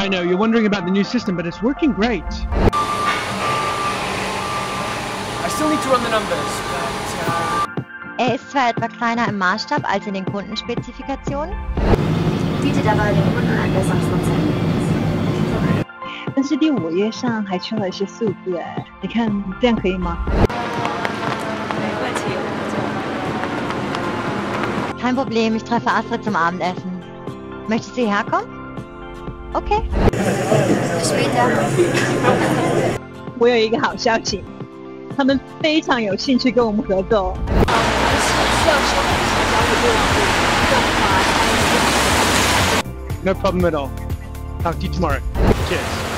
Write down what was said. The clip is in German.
I know you're wondering about the new system, but it's working great. I still need to run the numbers, but uh, Er ist zwar etwa kleiner im Maßstab als in den Kundenspezifikationen, bietet aber den Kunden ein besseres Rezept. 但是第五页上还缺了一些数字哎，你看这样可以吗？ kein Problem, ich treffe Astrid zum Abendessen. Möchtest du hierher kommen? Später. 我有一个好消息，他们非常有兴趣跟我们合作。No problem at all. Talk to you tomorrow. Cheers.